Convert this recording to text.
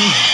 Mm-hmm.